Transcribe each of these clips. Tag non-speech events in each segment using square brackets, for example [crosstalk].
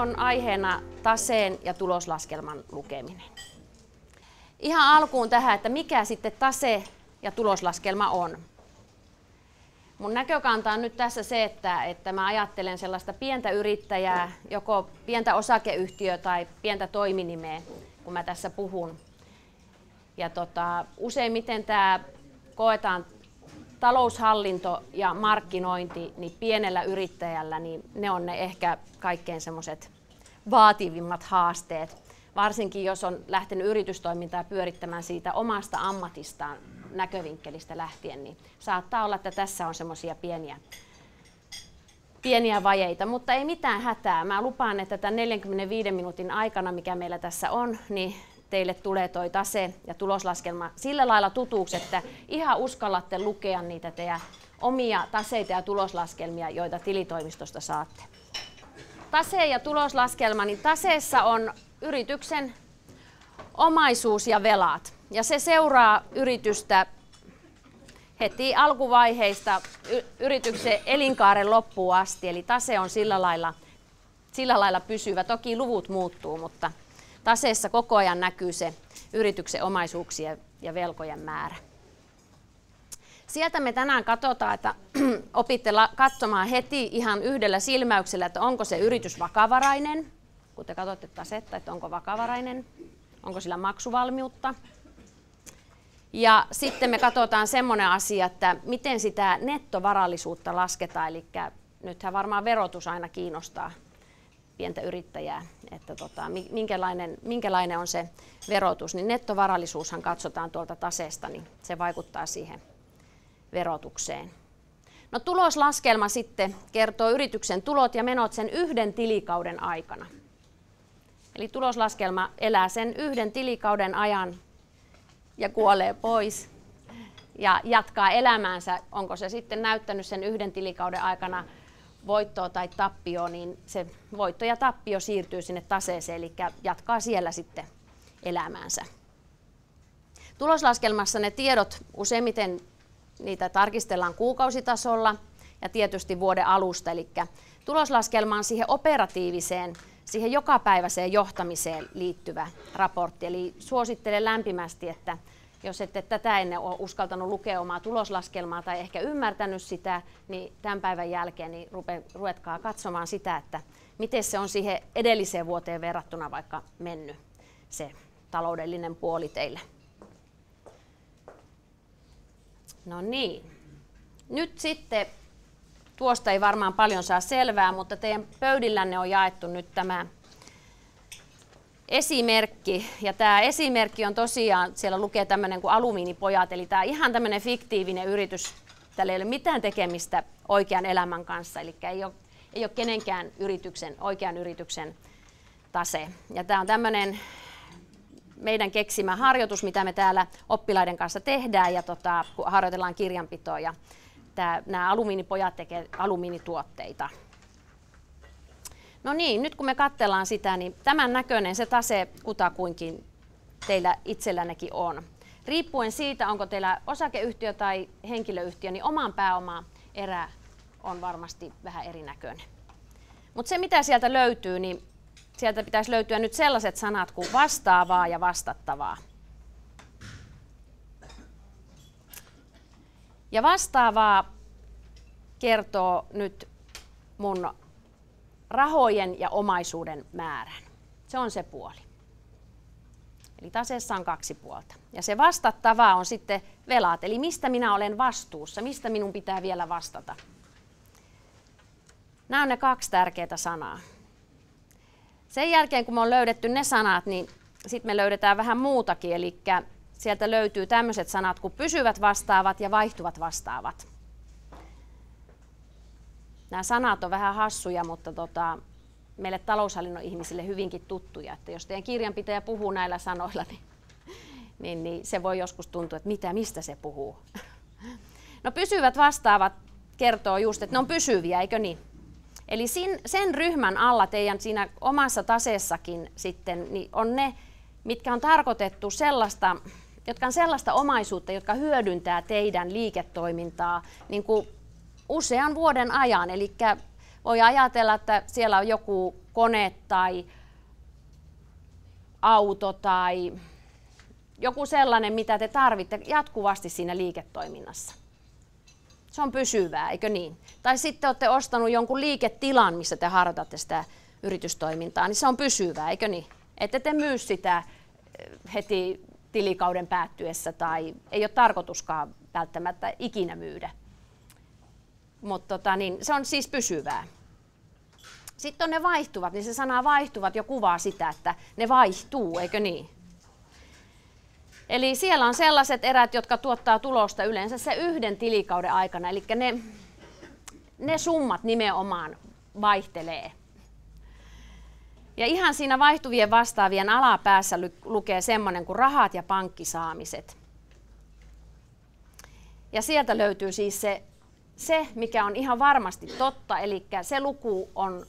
on aiheena taseen ja tuloslaskelman lukeminen. Ihan alkuun tähän, että mikä sitten tase ja tuloslaskelma on. Mun näkökanta on nyt tässä se, että, että mä ajattelen sellaista pientä yrittäjää, joko pientä osakeyhtiöä tai pientä toiminimeä, kun mä tässä puhun. Ja tota, useimmiten tämä koetaan taloushallinto ja markkinointi niin pienellä yrittäjällä, niin ne on ne ehkä kaikkein semmoiset vaativimmat haasteet. Varsinkin jos on lähtenyt yritystoimintaa pyörittämään siitä omasta ammatistaan näkövinkkelistä lähtien, niin saattaa olla, että tässä on semmoisia pieniä, pieniä vajeita, mutta ei mitään hätää. Mä lupaan, että tämän 45 minuutin aikana, mikä meillä tässä on, niin teille tulee toi tase ja tuloslaskelma sillä lailla tutuksi, että ihan uskallatte lukea niitä teidän omia taseita ja tuloslaskelmia, joita tilitoimistosta saatte. Tase ja tuloslaskelma, niin taseessa on yrityksen omaisuus ja velat. Ja se seuraa yritystä heti alkuvaiheista yrityksen elinkaaren loppuun asti. Eli tase on sillä lailla, sillä lailla pysyvä. Toki luvut muuttuu, mutta taseessa koko ajan näkyy se yrityksen omaisuuksien ja velkojen määrä. Sieltä me tänään katsotaan, että [clears throat] opitte katsomaan heti ihan yhdellä silmäyksellä, että onko se yritys vakavarainen, kun te katsotte tasetta, että onko vakavarainen, onko sillä maksuvalmiutta. Ja sitten me katsotaan semmoinen asia, että miten sitä nettovarallisuutta lasketaan, eli nythän varmaan verotus aina kiinnostaa pientä yrittäjää, että tota, minkälainen, minkälainen on se verotus, niin nettovarallisuushan katsotaan tuolta taseesta, niin se vaikuttaa siihen verotukseen. No tuloslaskelma sitten kertoo yrityksen tulot ja menot sen yhden tilikauden aikana. Eli tuloslaskelma elää sen yhden tilikauden ajan ja kuolee pois ja jatkaa elämäänsä. Onko se sitten näyttänyt sen yhden tilikauden aikana voittoa tai tappio, niin se voitto ja tappio siirtyy sinne taseeseen, eli jatkaa siellä sitten elämäänsä. Tuloslaskelmassa ne tiedot useimmiten niitä tarkistellaan kuukausitasolla ja tietysti vuoden alusta, eli tuloslaskelma on siihen operatiiviseen, siihen jokapäiväiseen johtamiseen liittyvä raportti. Eli suosittelen lämpimästi, että jos ette tätä ennen ole uskaltanut lukea omaa tuloslaskelmaa tai ehkä ymmärtänyt sitä, niin tämän päivän jälkeen niin rupe, ruvetkaa katsomaan sitä, että miten se on siihen edelliseen vuoteen verrattuna vaikka mennyt se taloudellinen puoli teille. No niin. Nyt sitten, tuosta ei varmaan paljon saa selvää, mutta teidän pöydillänne on jaettu nyt tämä esimerkki. Ja tämä esimerkki on tosiaan, siellä lukee tämmöinen kuin alumiinipojat, eli tämä ihan tämmöinen fiktiivinen yritys. Tällä ei ole mitään tekemistä oikean elämän kanssa, eli ei ole, ei ole kenenkään yrityksen, oikean yrityksen tase. Ja tämä on tämmöinen meidän keksimä harjoitus, mitä me täällä oppilaiden kanssa tehdään ja tota, harjoitellaan kirjanpitoa. Ja tämä, nämä alumiinipojat tekevät alumiinituotteita. No niin, nyt kun me katsellaan sitä, niin tämän näköinen se tase kutakuinkin teillä itsellännekin on. Riippuen siitä, onko teillä osakeyhtiö tai henkilöyhtiö, niin oman pääomaan erä on varmasti vähän erinäköinen. Mutta se, mitä sieltä löytyy, niin sieltä pitäisi löytyä nyt sellaiset sanat kuin vastaavaa ja vastattavaa. Ja vastaavaa kertoo nyt mun rahojen ja omaisuuden määrän. Se on se puoli. Eli taseessa on kaksi puolta. Ja se vastattava on sitten velat, eli mistä minä olen vastuussa, mistä minun pitää vielä vastata. Nämä on ne kaksi tärkeää sanaa. Sen jälkeen, kun me on löydetty ne sanat, niin sitten me löydetään vähän muutakin, eli sieltä löytyy tämmöiset sanat kuin pysyvät vastaavat ja vaihtuvat vastaavat. Nämä sanat on vähän hassuja, mutta tota, meille taloushallinnon ihmisille hyvinkin tuttuja. Että jos teidän kirjanpitäjä puhuu näillä sanoilla, niin, niin, niin se voi joskus tuntua, että mitä, mistä se puhuu. [laughs] No pysyvät vastaavat kertoo just, että ne on pysyviä, eikö niin? Eli sen ryhmän alla teidän siinä omassa taseessakin sitten niin on ne, mitkä on tarkoitettu sellaista, jotka on sellaista omaisuutta, jotka hyödyntää teidän liiketoimintaa niin kuin usean vuoden ajan. Eli voi ajatella, että siellä on joku kone tai auto tai joku sellainen, mitä te tarvitte jatkuvasti siinä liiketoiminnassa. Se on pysyvää, eikö niin? Tai sitten olette ostanut jonkun liiketilan, missä te harjoitatte sitä yritystoimintaa, niin se on pysyvää, eikö niin? Ette te myy sitä eh, heti tilikauden päättyessä tai ei ole tarkoituskaan välttämättä ikinä myydä. Mutta tota, niin, se on siis pysyvää. Sitten on ne vaihtuvat, niin se sana vaihtuvat jo kuvaa sitä, että ne vaihtuu, eikö niin? Eli siellä on sellaiset erät, jotka tuottaa tulosta yleensä se yhden tilikauden aikana, eli ne, ne summat nimenomaan vaihtelee. Ja ihan siinä vaihtuvien vastaavien alapäässä lukee semmoinen kuin rahat ja pankkisaamiset. Ja sieltä löytyy siis se, se, mikä on ihan varmasti totta, eli se luku on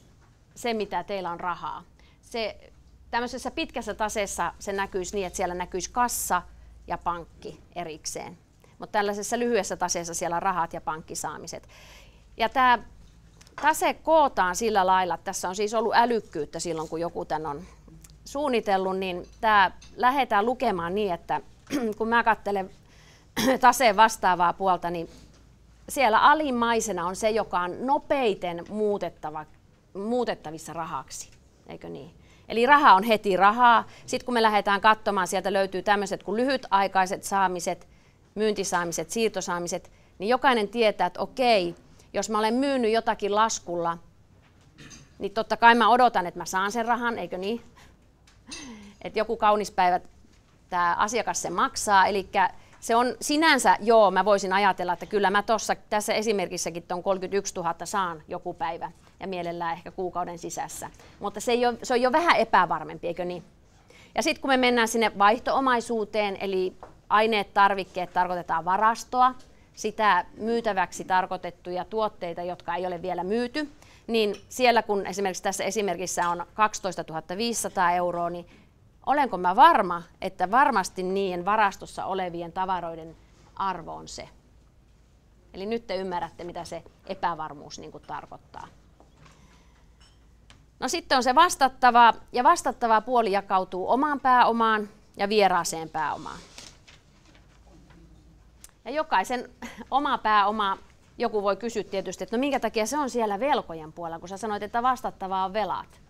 se, mitä teillä on rahaa. Se, tämmöisessä pitkässä taseessa se näkyisi niin, että siellä näkyisi kassa ja pankki erikseen. Mutta tällaisessa lyhyessä taseessa siellä on rahat ja pankkisaamiset. Ja tämä tase kootaan sillä lailla, että tässä on siis ollut älykkyyttä silloin, kun joku tämän on suunnitellut, niin tämä lähdetään lukemaan niin, että [clears throat] kun mä katselen [clears throat] taseen vastaavaa puolta, niin siellä alimmaisena on se, joka on nopeiten muutettava, muutettavissa rahaksi, eikö niin? Eli raha on heti rahaa. Sitten kun me lähdetään katsomaan, sieltä löytyy tämmöiset kuin lyhytaikaiset saamiset, myyntisaamiset, siirtosaamiset, niin jokainen tietää, että okei, jos mä olen myynyt jotakin laskulla, niin totta kai mä odotan, että mä saan sen rahan, eikö niin? [laughs] Että joku kaunis päivä tämä asiakas se maksaa, eli se on sinänsä, joo, mä voisin ajatella, että kyllä mä tossa, tässä esimerkissäkin tuon 31 000 saan joku päivä ja mielellään ehkä kuukauden sisässä. Mutta se, ei ole, se on jo vähän epävarmempi, eikö niin? Ja sitten kun me mennään sinne vaihtoomaisuuteen, eli aineet, tarvikkeet tarkoitetaan varastoa, sitä myytäväksi tarkoitettuja tuotteita, jotka ei ole vielä myyty, niin siellä kun esimerkiksi tässä esimerkissä on 12 500 euroa, niin olenko mä varma, että varmasti niiden varastossa olevien tavaroiden arvo on se. Eli nyt te ymmärrätte, mitä se epävarmuus niin kuin tarkoittaa. No sitten on se vastattava, ja vastattava puoli jakautuu omaan pääomaan ja vieraaseen pääomaan. Ja jokaisen oma pääoma, joku voi kysyä tietysti, että no minkä takia se on siellä velkojen puolella, kun sä sanoit, että vastattavaa on velat.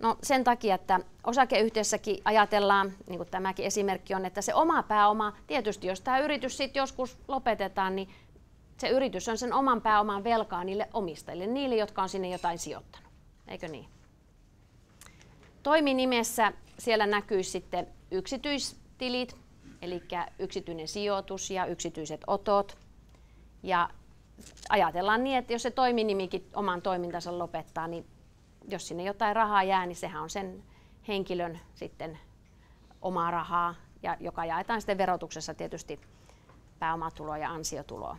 No sen takia, että osakeyhtiössäkin ajatellaan, niin kuin tämäkin esimerkki on, että se oma pääoma, tietysti jos tämä yritys sitten joskus lopetetaan, niin se yritys on sen oman pääoman velkaa niille omistajille, niille, jotka on sinne jotain sijoittanut. Eikö niin? Toiminimessä siellä näkyy sitten yksityistilit, eli yksityinen sijoitus ja yksityiset otot. Ja ajatellaan niin, että jos se toiminimikin oman toimintansa lopettaa, niin jos sinne jotain rahaa jää, niin sehän on sen henkilön sitten omaa rahaa, ja joka jaetaan sitten verotuksessa tietysti pääomatuloa ja ansiotuloa.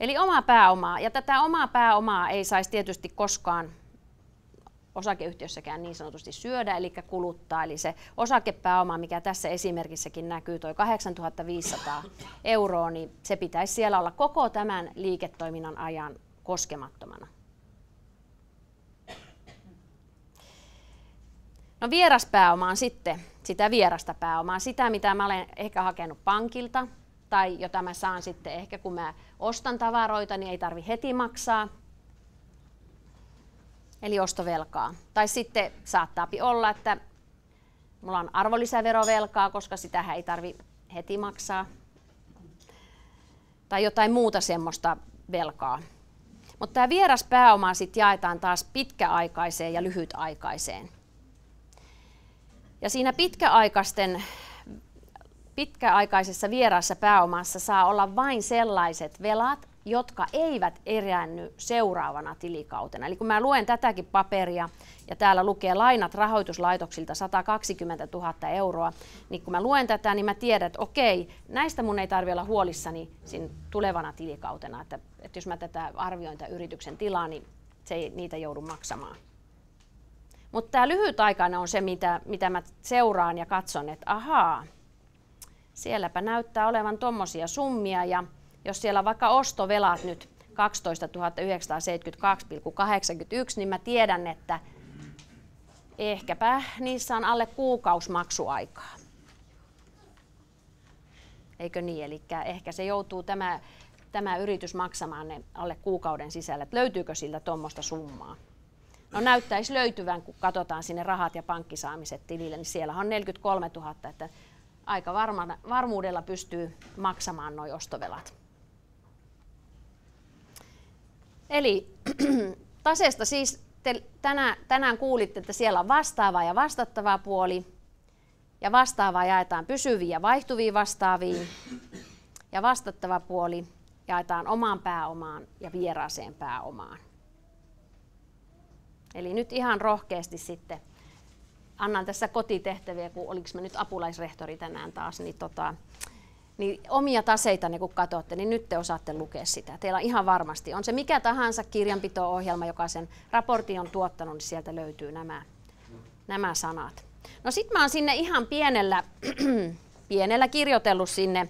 Eli omaa pääomaa. Ja tätä omaa pääomaa ei saisi tietysti koskaan osakeyhtiössäkään niin sanotusti syödä, eli kuluttaa. Eli se osakepääoma, mikä tässä esimerkissäkin näkyy, tuo 8500 euroa, niin se pitäisi siellä olla koko tämän liiketoiminnan ajan koskemattomana. No vieraspääoma on sitten sitä vierasta pääomaa, sitä mitä mä olen ehkä hakenut pankilta tai jota mä saan sitten ehkä kun mä ostan tavaroita, niin ei tarvi heti maksaa. Eli ostovelkaa. Tai sitten saattaa olla, että mulla on arvonlisäverovelkaa, koska sitä ei tarvi heti maksaa. Tai jotain muuta semmoista velkaa. Mutta tämä vieras pääoma sitten jaetaan taas pitkäaikaiseen ja lyhytaikaiseen. Ja siinä pitkäaikaisten, pitkäaikaisessa vieraassa pääomassa saa olla vain sellaiset velat, jotka eivät eräänny seuraavana tilikautena. Eli kun mä luen tätäkin paperia ja täällä lukee lainat rahoituslaitoksilta 120 000 euroa, niin kun mä luen tätä, niin mä tiedän, että okei, näistä mun ei tarvitse olla huolissani siinä tulevana tilikautena, että, että jos mä tätä arvioin tämän yrityksen tilaa, niin se ei niitä joudu maksamaan. Mutta tämä lyhytaikainen on se, mitä, mitä mä seuraan ja katson, että ahaa, sielläpä näyttää olevan tuommoisia summia ja jos siellä vaikka ostovelat nyt 12 972,81, niin mä tiedän, että ehkäpä niissä on alle kuukausmaksuaikaa. Eikö niin? Eli ehkä se joutuu tämä, tämä yritys maksamaan ne alle kuukauden sisällä. Että löytyykö sillä tuommoista summaa? No näyttäisi löytyvän, kun katsotaan sinne rahat ja pankkisaamiset tilille, niin siellä on 43 000, että aika varma, varmuudella pystyy maksamaan nuo ostovelat. Eli [clears throat] taseesta siis te tänään, tänään kuulitte, että siellä on vastaava ja vastattava puoli. Ja vastaavaa jaetaan pysyviin ja vaihtuviin vastaaviin. Ja vastattava puoli jaetaan omaan pääomaan ja vieraaseen pääomaan. Eli nyt ihan rohkeasti sitten annan tässä kotitehtäviä, kun oliko mä nyt apulaisrehtori tänään taas, niin, tota, niin omia taseita kun katsotte, niin nyt te osaatte lukea sitä. Teillä on ihan varmasti, on se mikä tahansa kirjanpito-ohjelma, joka sen raportin on tuottanut, niin sieltä löytyy nämä, nämä sanat. No sitten mä oon sinne ihan pienellä, [clears throat] pienellä kirjoitellut sinne,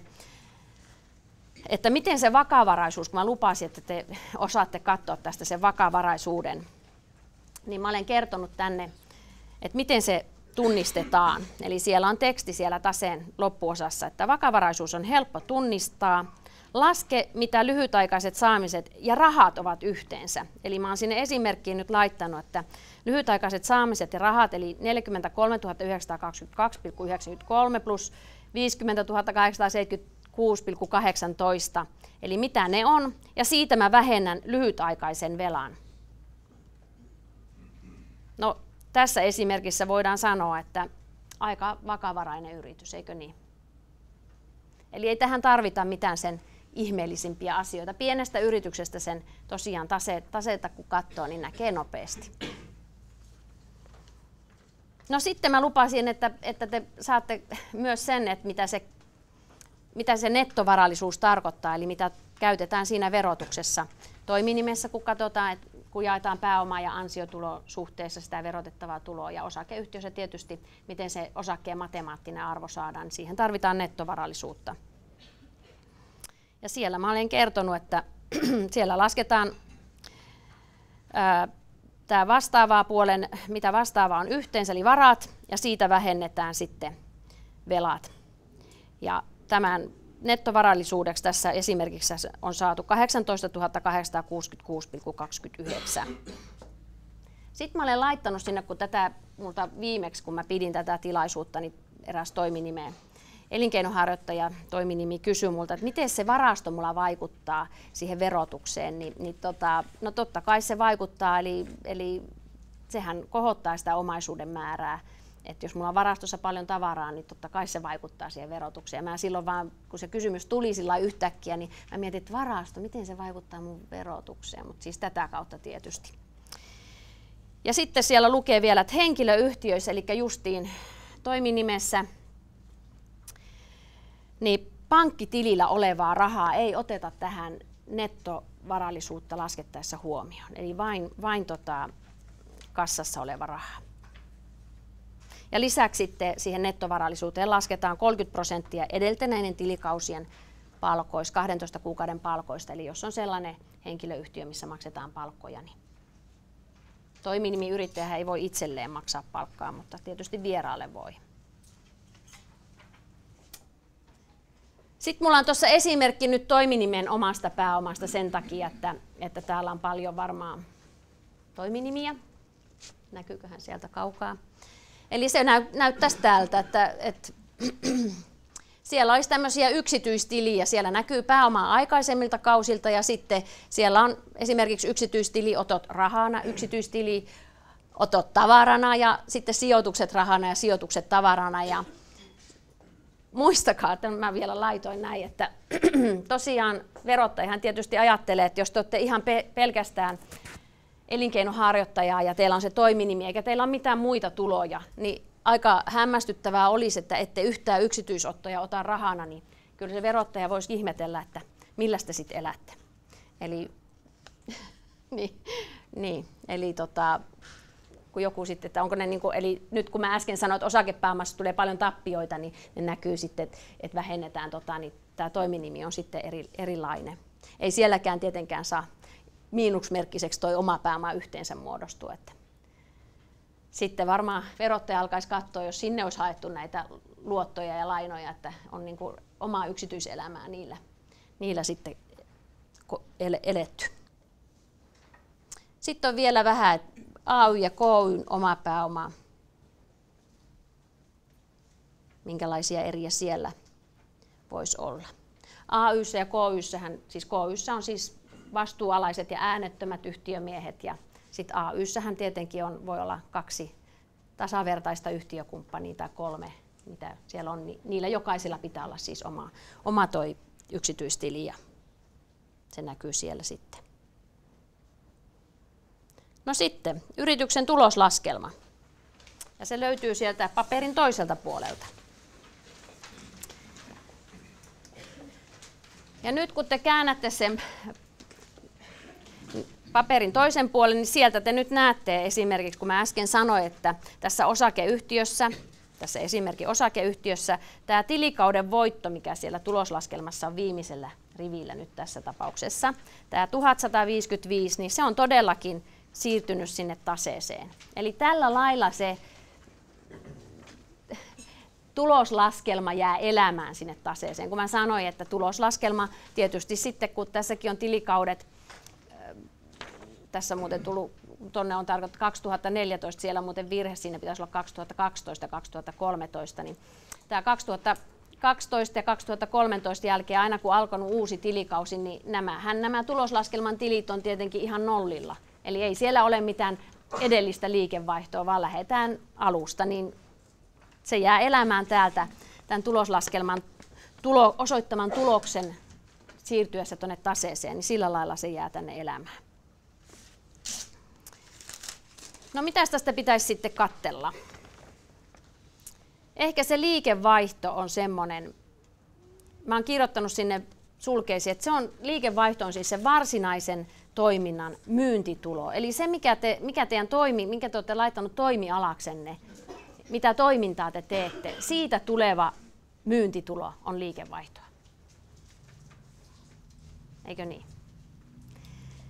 että miten se vakavaraisuus, kun mä lupasin, että te osaatte katsoa tästä sen vakavaraisuuden, niin mä olen kertonut tänne, että miten se tunnistetaan. Eli siellä on teksti siellä taseen loppuosassa, että vakavaraisuus on helppo tunnistaa. Laske, mitä lyhytaikaiset saamiset ja rahat ovat yhteensä. Eli mä oon sinne esimerkkiin nyt laittanut, että lyhytaikaiset saamiset ja rahat, eli 43 922,93 plus 50 876,18, eli mitä ne on, ja siitä mä vähennän lyhytaikaisen velan. No, tässä esimerkissä voidaan sanoa, että aika vakavarainen yritys, eikö niin? Eli ei tähän tarvita mitään sen ihmeellisimpiä asioita. Pienestä yrityksestä sen tosiaan tase, taseita kun katsoo, niin näkee nopeasti. No sitten mä lupasin, että, että te saatte myös sen, että mitä se, mitä se nettovarallisuus tarkoittaa, eli mitä käytetään siinä verotuksessa toiminimessä, kun katsotaan, että kun jaetaan pääoma- ja ansiotulo suhteessa sitä verotettavaa tuloa ja osakeyhtiössä tietysti, miten se osakkeen matemaattinen arvo saadaan, niin siihen tarvitaan nettovarallisuutta. Ja siellä mä olen kertonut, että [clears throat] siellä lasketaan tämä vastaavaa puolen, mitä vastaavaa on yhteensä, eli varat, ja siitä vähennetään sitten velat. Ja tämän nettovarallisuudeksi tässä esimerkiksi on saatu 18 866,29. Sitten mä olen laittanut sinne, kun tätä multa viimeksi, kun mä pidin tätä tilaisuutta, niin eräs toiminimeen elinkeinoharjoittaja toiminimi kysyi multa, että miten se varasto mulla vaikuttaa siihen verotukseen, niin, niin tota, no totta kai se vaikuttaa, eli, eli sehän kohottaa sitä omaisuuden määrää että jos mulla on varastossa paljon tavaraa, niin totta kai se vaikuttaa siihen verotukseen. Mä silloin vaan, kun se kysymys tuli sillä yhtäkkiä, niin mä mietin, että varasto, miten se vaikuttaa mun verotukseen, mutta siis tätä kautta tietysti. Ja sitten siellä lukee vielä, että henkilöyhtiöissä, eli justiin toiminimessä, niin pankkitilillä olevaa rahaa ei oteta tähän nettovarallisuutta laskettaessa huomioon. Eli vain, vain tota, kassassa oleva raha. Ja lisäksi sitten siihen nettovarallisuuteen lasketaan 30 prosenttia edeltäneiden tilikausien palkoista, 12 kuukauden palkoista. Eli jos on sellainen henkilöyhtiö, missä maksetaan palkkoja, niin toiminimiyrittäjä ei voi itselleen maksaa palkkaa, mutta tietysti vieraalle voi. Sitten mulla on tuossa esimerkki nyt toiminimen omasta pääomasta sen takia, että, että täällä on paljon varmaan toiminimiä. Näkyyköhän sieltä kaukaa? Eli se näy, näyttäisi täältä, että, että [clears throat] siellä olisi tämmöisiä yksityistiliä, siellä näkyy pääomaa aikaisemmilta kausilta ja sitten siellä on esimerkiksi yksityistiliotot rahana, yksityistili otot tavarana ja sitten sijoitukset rahana ja sijoitukset tavarana. Ja muistakaa, että mä vielä laitoin näin, että [clears throat] tosiaan verottajahan tietysti ajattelee, että jos te olette ihan pe- pelkästään elinkeinoharjoittajaa ja teillä on se toiminimi eikä teillä ole mitään muita tuloja, niin aika hämmästyttävää olisi, että ette yhtään yksityisottoja ota rahana, niin kyllä se verottaja voisi ihmetellä, että millä te sitten elätte. Eli, [laughs] niin, niin, eli tota, kun joku sitten, että onko ne, niin kuin, eli nyt kun mä äsken sanoin, että osakepääomassa tulee paljon tappioita, niin ne näkyy sitten, että, että vähennetään, tota, niin tämä toiminimi on sitten eri, erilainen. Ei sielläkään tietenkään saa miinusmerkkiseksi toi oma pääoma yhteensä muodostua. Että sitten varmaan verottaja alkaisi katsoa, jos sinne olisi haettu näitä luottoja ja lainoja, että on niin kuin omaa yksityiselämää niillä, niillä sitten eletty. Sitten on vielä vähän AY ja KY oma pääoma. Minkälaisia eriä siellä voisi olla. AY ja KY, siis KY on siis vastuualaiset ja äänettömät yhtiömiehet ja sitten AYssähän tietenkin on, voi olla kaksi tasavertaista yhtiökumppania tai kolme, mitä siellä on. Niin niillä jokaisella pitää olla siis oma, oma toi yksityistili ja se näkyy siellä sitten. No sitten, yrityksen tuloslaskelma. Ja se löytyy sieltä paperin toiselta puolelta. Ja nyt kun te käännätte sen paperin toisen puolen, niin sieltä te nyt näette esimerkiksi, kun mä äsken sanoin, että tässä osakeyhtiössä, tässä esimerkki osakeyhtiössä, tämä tilikauden voitto, mikä siellä tuloslaskelmassa on viimeisellä rivillä nyt tässä tapauksessa, tämä 1155, niin se on todellakin siirtynyt sinne taseeseen. Eli tällä lailla se tuloslaskelma jää elämään sinne taseeseen. Kun mä sanoin, että tuloslaskelma tietysti sitten, kun tässäkin on tilikaudet, tässä muuten tullut, tuonne on tarkoittu 2014, siellä on muuten virhe, siinä pitäisi olla 2012 ja 2013, niin tämä 2012 ja 2013 jälkeen, aina kun alkanut uusi tilikausi, niin nämähän, nämä tuloslaskelman tilit on tietenkin ihan nollilla. Eli ei siellä ole mitään edellistä liikevaihtoa, vaan lähdetään alusta, niin se jää elämään täältä tämän tuloslaskelman tulo, osoittaman tuloksen siirtyessä tuonne taseeseen, niin sillä lailla se jää tänne elämään. No mitä tästä pitäisi sitten kattella? Ehkä se liikevaihto on semmoinen, mä oon kirjoittanut sinne sulkeisiin, että se on, liikevaihto on siis se varsinaisen toiminnan myyntitulo. Eli se, mikä, te, mikä teidän toimi, minkä te olette laittanut toimialaksenne, mitä toimintaa te teette, siitä tuleva myyntitulo on liikevaihtoa. Eikö niin?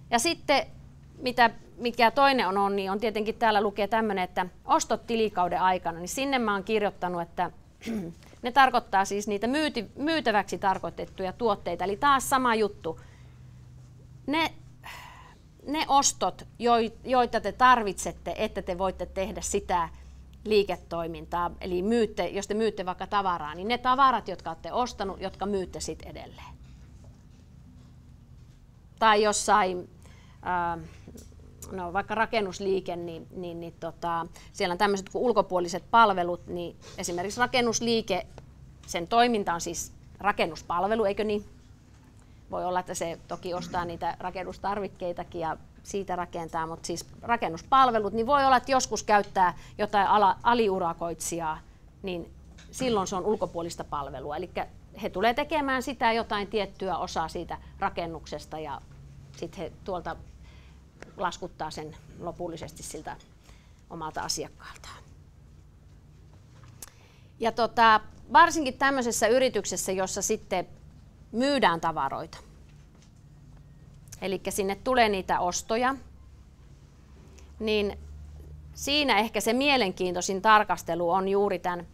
Ja sitten mitä, mikä toinen on, on, niin on tietenkin täällä lukee tämmöinen, että ostot tilikauden aikana, niin sinne mä oon kirjoittanut, että [clears throat] ne tarkoittaa siis niitä myyti, myytäväksi tarkoitettuja tuotteita. Eli taas sama juttu. Ne, ne ostot, joita te tarvitsette, että te voitte tehdä sitä liiketoimintaa, eli myytte, jos te myytte vaikka tavaraa, niin ne tavarat, jotka olette ostanut, jotka myytte sitten edelleen. Tai jossain, äh, no vaikka rakennusliike, niin, niin, niin tota, siellä on tämmöiset kuin ulkopuoliset palvelut, niin esimerkiksi rakennusliike, sen toiminta on siis rakennuspalvelu, eikö niin? Voi olla, että se toki ostaa niitä rakennustarvikkeitakin ja siitä rakentaa, mutta siis rakennuspalvelut, niin voi olla, että joskus käyttää jotain ala, aliurakoitsijaa, niin silloin se on ulkopuolista palvelua. Eli he tulee tekemään sitä jotain tiettyä osaa siitä rakennuksesta ja sitten he tuolta laskuttaa sen lopullisesti siltä omalta asiakkaaltaan. Ja tota, varsinkin tämmöisessä yrityksessä, jossa sitten myydään tavaroita, eli sinne tulee niitä ostoja, niin siinä ehkä se mielenkiintoisin tarkastelu on juuri tämän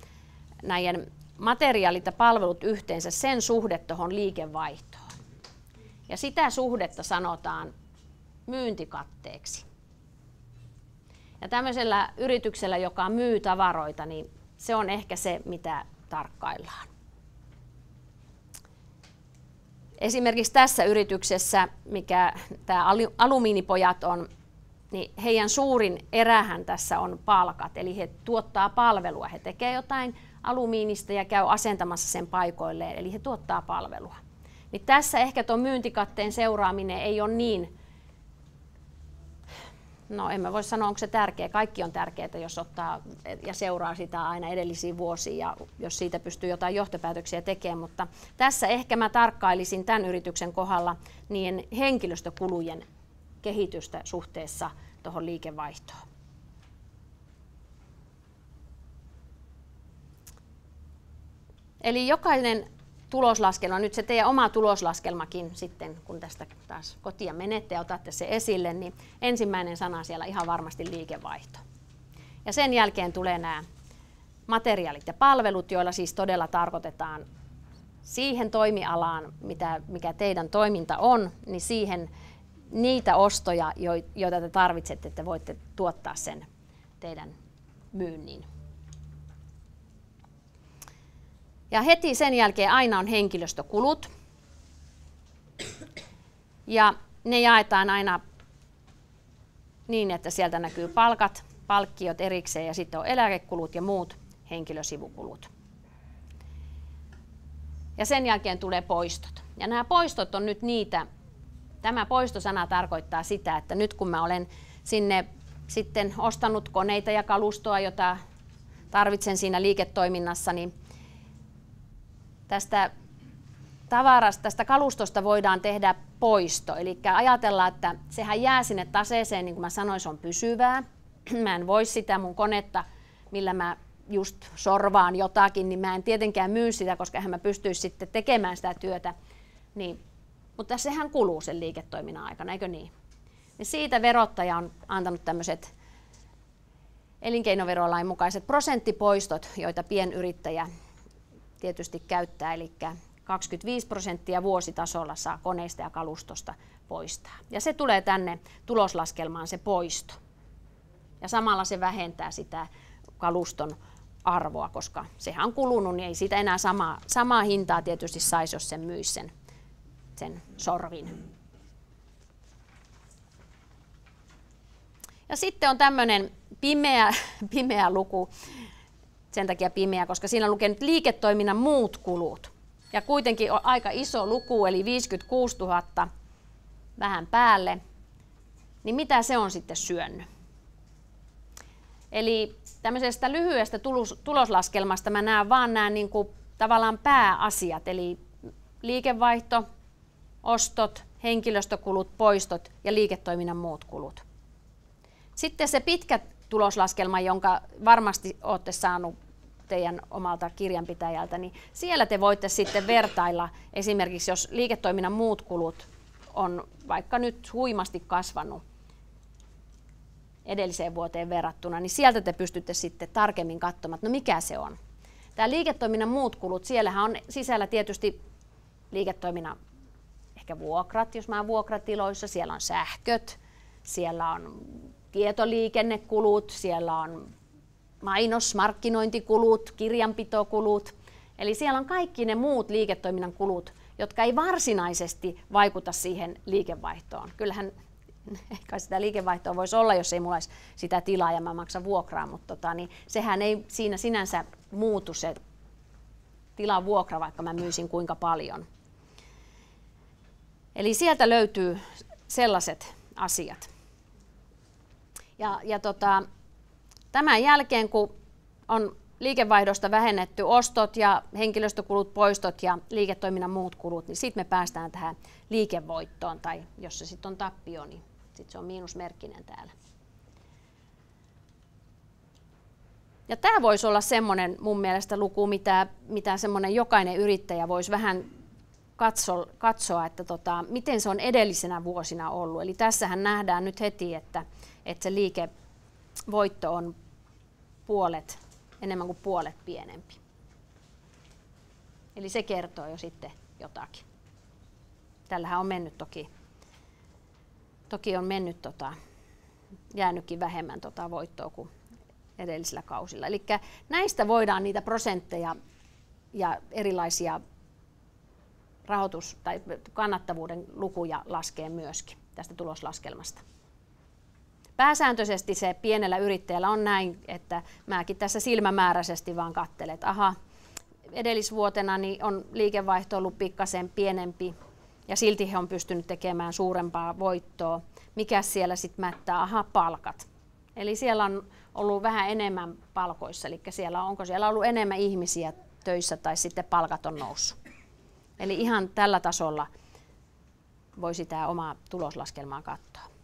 näiden materiaalit ja palvelut yhteensä sen suhde tuohon liikevaihtoon. Ja sitä suhdetta sanotaan myyntikatteeksi. Ja tämmöisellä yrityksellä, joka myy tavaroita, niin se on ehkä se, mitä tarkkaillaan. Esimerkiksi tässä yrityksessä, mikä tämä alumiinipojat on, niin heidän suurin erähän tässä on palkat, eli he tuottaa palvelua. He tekevät jotain alumiinista ja käy asentamassa sen paikoilleen, eli he tuottaa palvelua. Niin tässä ehkä tuon myyntikatteen seuraaminen ei ole niin No en mä voi sanoa, onko se tärkeä. Kaikki on tärkeää, jos ottaa ja seuraa sitä aina edellisiä vuosia ja jos siitä pystyy jotain johtopäätöksiä tekemään. Mutta tässä ehkä mä tarkkailisin tämän yrityksen kohdalla niin henkilöstökulujen kehitystä suhteessa tuohon liikevaihtoon. Eli jokainen tuloslaskelma, nyt se teidän oma tuloslaskelmakin sitten, kun tästä taas kotia menette ja otatte se esille, niin ensimmäinen sana siellä ihan varmasti liikevaihto. Ja sen jälkeen tulee nämä materiaalit ja palvelut, joilla siis todella tarkoitetaan siihen toimialaan, mitä, mikä teidän toiminta on, niin siihen niitä ostoja, joita te tarvitsette, että voitte tuottaa sen teidän myynnin. Ja heti sen jälkeen aina on henkilöstökulut. Ja ne jaetaan aina niin, että sieltä näkyy palkat, palkkiot erikseen ja sitten on eläkekulut ja muut henkilösivukulut. Ja sen jälkeen tulee poistot. Ja nämä poistot on nyt niitä, tämä poistosana tarkoittaa sitä, että nyt kun mä olen sinne sitten ostanut koneita ja kalustoa, jota tarvitsen siinä liiketoiminnassa, niin tästä tavarasta, tästä kalustosta voidaan tehdä poisto. Eli ajatellaan, että sehän jää sinne taseeseen, niin kuin mä sanoin, se on pysyvää. [clears throat] Mä en voi sitä mun konetta, millä mä just sorvaan jotakin, niin mä en tietenkään myy sitä, koska eihän mä pystyisi sitten tekemään sitä työtä. Niin, mutta sehän kuluu sen liiketoiminnan aikana, eikö niin? Niin siitä verottaja on antanut tämmöiset elinkeinoverolain mukaiset prosenttipoistot, joita pienyrittäjä tietysti käyttää, eli 25 prosenttia vuositasolla saa koneista ja kalustosta poistaa. Ja se tulee tänne tuloslaskelmaan se poisto. Ja samalla se vähentää sitä kaluston arvoa, koska sehän on kulunut, niin ei siitä enää sama, samaa hintaa tietysti saisi, jos sen myisi sen, sen sorvin. Ja sitten on tämmöinen pimeä, pimeä luku, sen takia pimeä, koska siinä lukee nyt liiketoiminnan muut kulut. Ja kuitenkin on aika iso luku, eli 56 000 vähän päälle. Niin mitä se on sitten syönyt? Eli tämmöisestä lyhyestä tulos, tuloslaskelmasta mä näen vaan nämä niin kuin, tavallaan pääasiat, eli liikevaihto, ostot, henkilöstökulut, poistot ja liiketoiminnan muut kulut. Sitten se pitkä tuloslaskelma, jonka varmasti olette saanut teidän omalta kirjanpitäjältä, niin siellä te voitte sitten vertailla esimerkiksi, jos liiketoiminnan muut kulut on vaikka nyt huimasti kasvanut edelliseen vuoteen verrattuna, niin sieltä te pystytte sitten tarkemmin katsomaan, että no mikä se on. Tämä liiketoiminnan muut kulut, siellähän on sisällä tietysti liiketoiminnan ehkä vuokrat, jos mä oon vuokratiloissa, siellä on sähköt, siellä on tietoliikennekulut, siellä on mainos, markkinointikulut, kirjanpitokulut. Eli siellä on kaikki ne muut liiketoiminnan kulut, jotka ei varsinaisesti vaikuta siihen liikevaihtoon. Kyllähän [laughs] ehkä sitä liikevaihtoa voisi olla, jos ei mulla olisi sitä tilaa ja mä maksan vuokraa, mutta tota, niin sehän ei siinä sinänsä muutu se tilan vuokra, vaikka mä myisin kuinka paljon. Eli sieltä löytyy sellaiset asiat. Ja, ja tota, tämän jälkeen, kun on liikevaihdosta vähennetty ostot ja henkilöstökulut, poistot ja liiketoiminnan muut kulut, niin sitten me päästään tähän liikevoittoon, tai jos se sitten on tappio, niin sitten se on miinusmerkkinen täällä. Ja tämä voisi olla semmoinen mun mielestä luku, mitä, mitä semmoinen jokainen yrittäjä voisi vähän katso, katsoa, että tota, miten se on edellisenä vuosina ollut. Eli tässähän nähdään nyt heti, että, että se liikevoitto on puolet, enemmän kuin puolet pienempi. Eli se kertoo jo sitten jotakin. Tällähän on mennyt toki, toki on mennyt tota, jäänytkin vähemmän tota voittoa kuin edellisillä kausilla. Eli näistä voidaan niitä prosentteja ja erilaisia rahoitus- tai kannattavuuden lukuja laskea myöskin tästä tuloslaskelmasta. Pääsääntöisesti se pienellä yrittäjällä on näin, että mäkin tässä silmämääräisesti vaan katselen, että aha, edellisvuotena niin on liikevaihto ollut pikkasen pienempi ja silti he on pystynyt tekemään suurempaa voittoa. Mikä siellä sitten mättää? Aha, palkat. Eli siellä on ollut vähän enemmän palkoissa, eli siellä, onko siellä ollut enemmän ihmisiä töissä tai sitten palkat on noussut. Eli ihan tällä tasolla voi sitä omaa tuloslaskelmaa katsoa.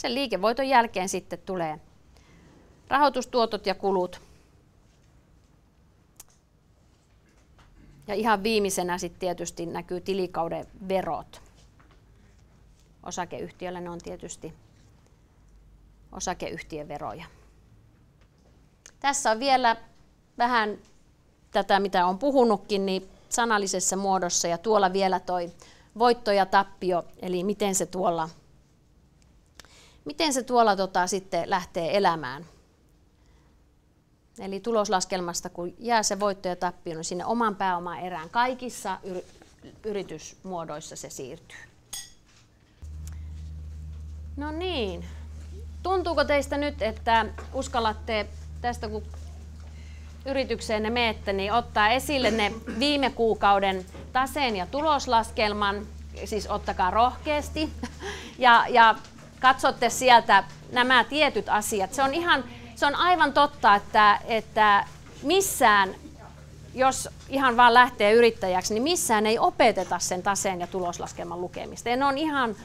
Sen liikevoiton jälkeen sitten tulee rahoitustuotot ja kulut. Ja ihan viimeisenä sitten tietysti näkyy tilikauden verot. Osakeyhtiöllä ne on tietysti osakeyhtiöveroja. Tässä on vielä vähän tätä, mitä on puhunutkin, niin sanallisessa muodossa ja tuolla vielä toi voitto ja tappio, eli miten se tuolla, miten se tuolla tota, sitten lähtee elämään. Eli tuloslaskelmasta, kun jää se voitto ja tappio, niin sinne oman pääoman erään kaikissa yritysmuodoissa se siirtyy. No niin. Tuntuuko teistä nyt, että uskallatte tästä kun yritykseen ne meette, niin ottaa esille ne viime kuukauden taseen ja tuloslaskelman, siis ottakaa rohkeasti, ja, ja katsotte sieltä nämä tietyt asiat. Se on, ihan, se on aivan totta, että, että missään, jos ihan vaan lähtee yrittäjäksi, niin missään ei opeteta sen taseen ja tuloslaskelman lukemista. Ja ne on ihan,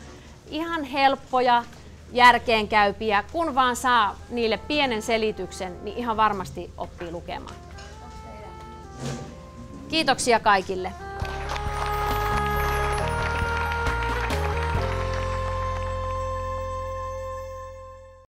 ihan helppoja, järkeenkäypiä, kun vaan saa niille pienen selityksen, niin ihan varmasti oppii lukemaan. Kiitoksia kaikille.